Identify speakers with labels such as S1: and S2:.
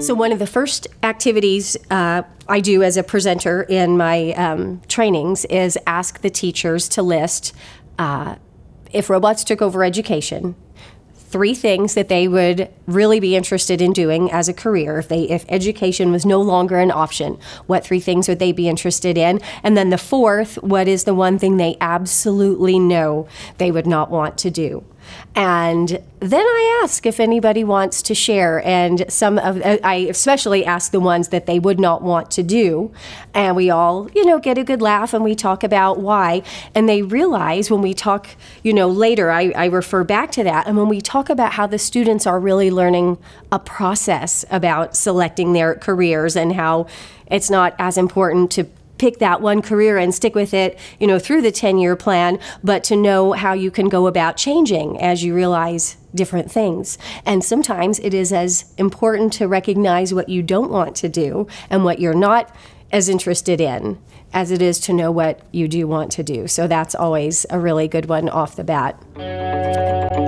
S1: So, one of the first activities uh, I do as a presenter in my um, trainings is ask the teachers to list uh, if robots took over education, three things that they would really be interested in doing as a career. If they if education was no longer an option what three things would they be interested in? And then the fourth what is the one thing they absolutely know they would not want to do and then I ask if anybody wants to share. And some of, uh, I especially ask the ones that they would not want to do. And we all, you know, get a good laugh and we talk about why. And they realize when we talk, you know, later, I, I refer back to that. And when we talk about how the students are really learning a process about selecting their careers and how it's not as important to pick that one career and stick with it, you know, through the 10 year plan, but to know how you can go about changing as you realize different things. And sometimes it is as important to recognize what you don't want to do and what you're not as interested in as it is to know what you do want to do. So that's always a really good one off the bat.